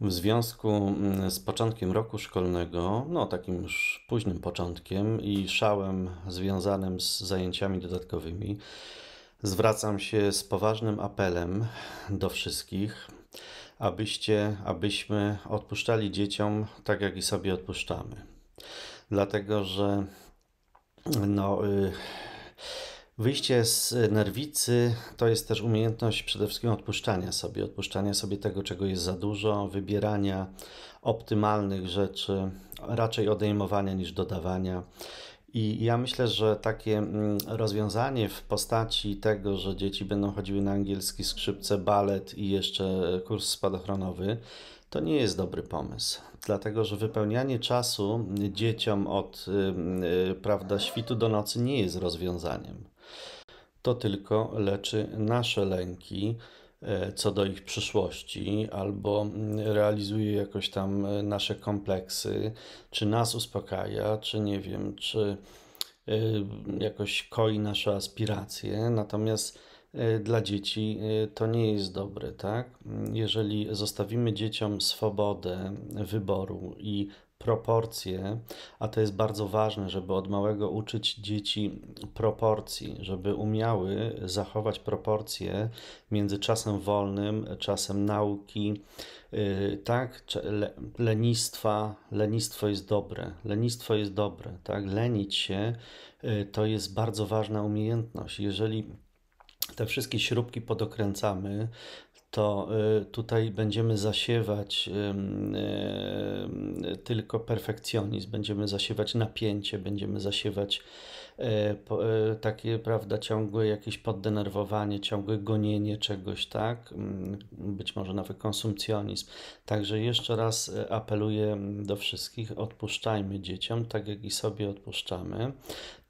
W związku mm, z początkiem roku szkolnego, no takim już późnym początkiem i szałem związanym z zajęciami dodatkowymi, zwracam się z poważnym apelem do wszystkich, abyście, abyśmy odpuszczali dzieciom tak, jak i sobie odpuszczamy. Dlatego, że no. Y Wyjście z nerwicy to jest też umiejętność przede wszystkim odpuszczania sobie, odpuszczania sobie tego, czego jest za dużo, wybierania optymalnych rzeczy, raczej odejmowania niż dodawania. I ja myślę, że takie mm, rozwiązanie w postaci tego, że dzieci będą chodziły na angielski skrzypce, balet i jeszcze kurs spadochronowy, to nie jest dobry pomysł, dlatego że wypełnianie czasu dzieciom od y, y, prawda, świtu do nocy nie jest rozwiązaniem to tylko leczy nasze lęki e, co do ich przyszłości, albo mm, realizuje jakoś tam e, nasze kompleksy, czy nas uspokaja, czy nie wiem, czy e, jakoś koi nasze aspiracje. Natomiast dla dzieci to nie jest dobre, tak? Jeżeli zostawimy dzieciom swobodę wyboru i proporcje, a to jest bardzo ważne, żeby od małego uczyć dzieci proporcji, żeby umiały zachować proporcje między czasem wolnym, czasem nauki, y, tak, lenistwa, lenistwo jest dobre, lenistwo jest dobre, tak, lenić się y, to jest bardzo ważna umiejętność. Jeżeli te wszystkie śrubki podokręcamy, to y, tutaj będziemy zasiewać tylko perfekcjonizm, będziemy zasiewać napięcie, będziemy zasiewać e, takie, prawda, ciągłe jakieś poddenerwowanie, ciągłe gonienie czegoś, tak? Mm, być może nawet konsumpcjonizm. Także jeszcze raz apeluję do wszystkich, odpuszczajmy dzieciom, tak jak i sobie odpuszczamy,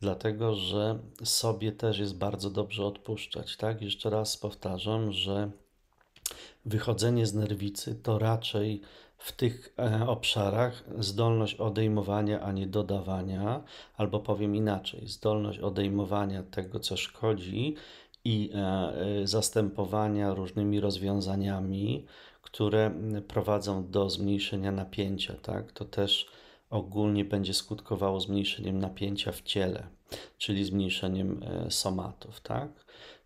dlatego że sobie też jest bardzo dobrze odpuszczać, tak? Jeszcze raz powtarzam, że wychodzenie z nerwicy to raczej w tych e, obszarach zdolność odejmowania, a nie dodawania, albo powiem inaczej, zdolność odejmowania tego, co szkodzi i e, e, zastępowania różnymi rozwiązaniami, które prowadzą do zmniejszenia napięcia. Tak? To też ogólnie będzie skutkowało zmniejszeniem napięcia w ciele, czyli zmniejszeniem somatów. Tak?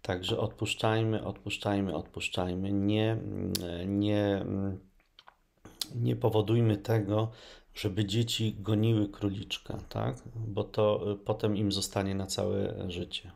Także odpuszczajmy, odpuszczajmy, odpuszczajmy. Nie, nie, nie powodujmy tego, żeby dzieci goniły króliczka, tak? bo to potem im zostanie na całe życie.